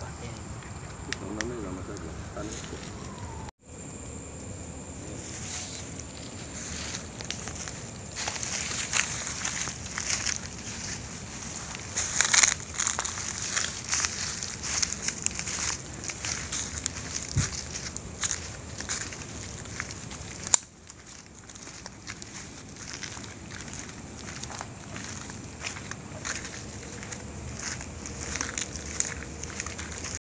làm búa bà tên Không nắm lấy làm mà sao được. Tan.